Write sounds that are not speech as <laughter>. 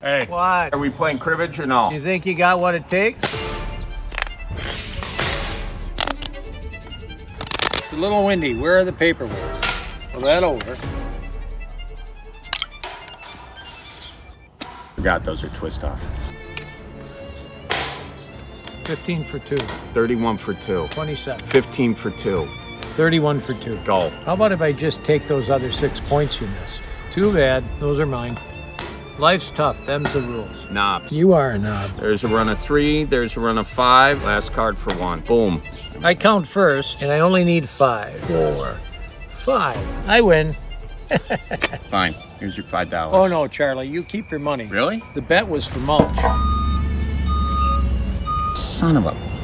Hey, What? are we playing cribbage or no? You think you got what it takes? It's a little windy. Where are the paper rolls? Well, that over. Forgot those are twist off. 15 for 2. 31 for two. 27. 15 for two. 31 for 2. Go. How about if I just take those other six points you missed? Too bad. Those are mine. Life's tough. Them's the rules. Knobs. You are a knob. There's a run of three. There's a run of five. Last card for one. Boom. I count first, and I only need five. Four. Five. I win. <laughs> Fine. Here's your five dollars. Oh no, Charlie, you keep your money. Really? The bet was for mulch. Son of a